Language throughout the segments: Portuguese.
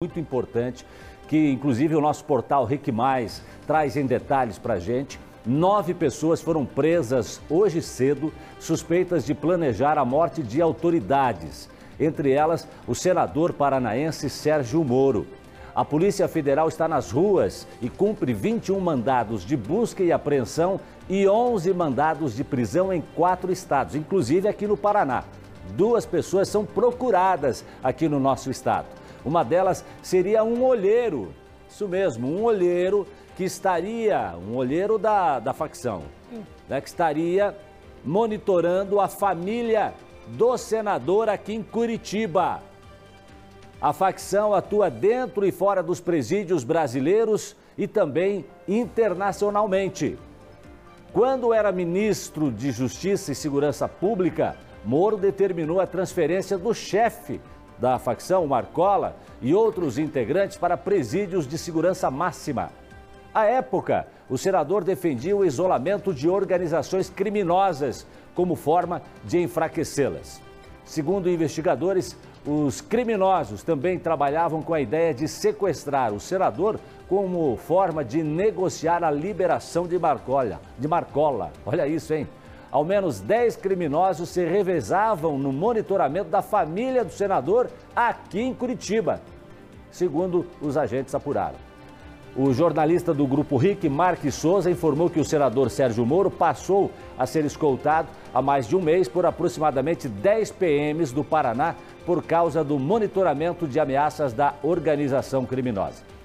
muito importante, que inclusive o nosso portal Rick Mais traz em detalhes para a gente. Nove pessoas foram presas hoje cedo, suspeitas de planejar a morte de autoridades, entre elas o senador paranaense Sérgio Moro. A Polícia Federal está nas ruas e cumpre 21 mandados de busca e apreensão e 11 mandados de prisão em quatro estados, inclusive aqui no Paraná. Duas pessoas são procuradas aqui no nosso estado. Uma delas seria um olheiro, isso mesmo, um olheiro que estaria, um olheiro da, da facção, né, que estaria monitorando a família do senador aqui em Curitiba. A facção atua dentro e fora dos presídios brasileiros e também internacionalmente. Quando era ministro de Justiça e Segurança Pública, Moro determinou a transferência do chefe da facção Marcola e outros integrantes para presídios de segurança máxima. À época, o senador defendia o isolamento de organizações criminosas como forma de enfraquecê-las. Segundo investigadores, os criminosos também trabalhavam com a ideia de sequestrar o senador como forma de negociar a liberação de Marcola. De Marcola. Olha isso, hein? Ao menos 10 criminosos se revezavam no monitoramento da família do senador aqui em Curitiba, segundo os agentes apuraram. O jornalista do Grupo RIC, Marques Souza, informou que o senador Sérgio Moro passou a ser escoltado há mais de um mês por aproximadamente 10 PMs do Paraná por causa do monitoramento de ameaças da organização criminosa.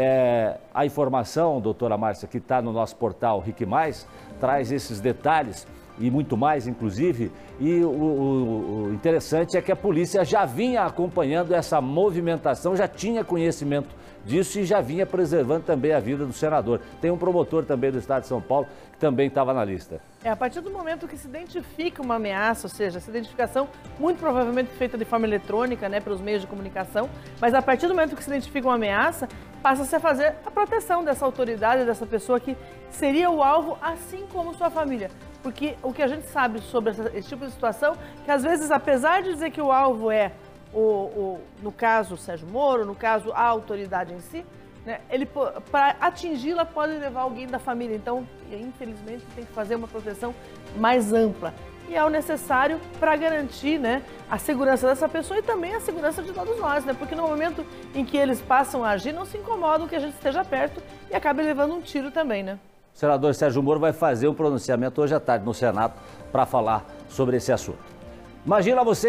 É, a informação, doutora Márcia, que está no nosso portal Rique Mais, traz esses detalhes e muito mais, inclusive. E o, o, o, interessante é que a polícia já vinha acompanhando essa movimentação, já tinha conhecimento disso e já vinha preservando também a vida do senador. Tem um promotor também do estado de São Paulo que também estava na lista. É, a partir do momento que se identifica uma ameaça, ou seja, essa identificação muito provavelmente feita de forma eletrônica, né, pelos meios de comunicação, mas a partir do momento que se identifica uma ameaça, passa-se a fazer a proteção dessa autoridade, dessa pessoa que seria o alvo, assim como sua família. Porque o que a gente sabe sobre esse tipo de situação, que às vezes, apesar de dizer que o alvo é, o, o no caso, o Sérgio Moro, no caso, a autoridade em si, né, ele para atingi-la pode levar alguém da família. Então, infelizmente, tem que fazer uma proteção mais ampla. E é o necessário para garantir né, a segurança dessa pessoa e também a segurança de todos nós, né? Porque no momento em que eles passam a agir, não se incomodam que a gente esteja perto e acabe levando um tiro também, né? O senador Sérgio Moro vai fazer um pronunciamento hoje à tarde no Senado para falar sobre esse assunto. Imagina você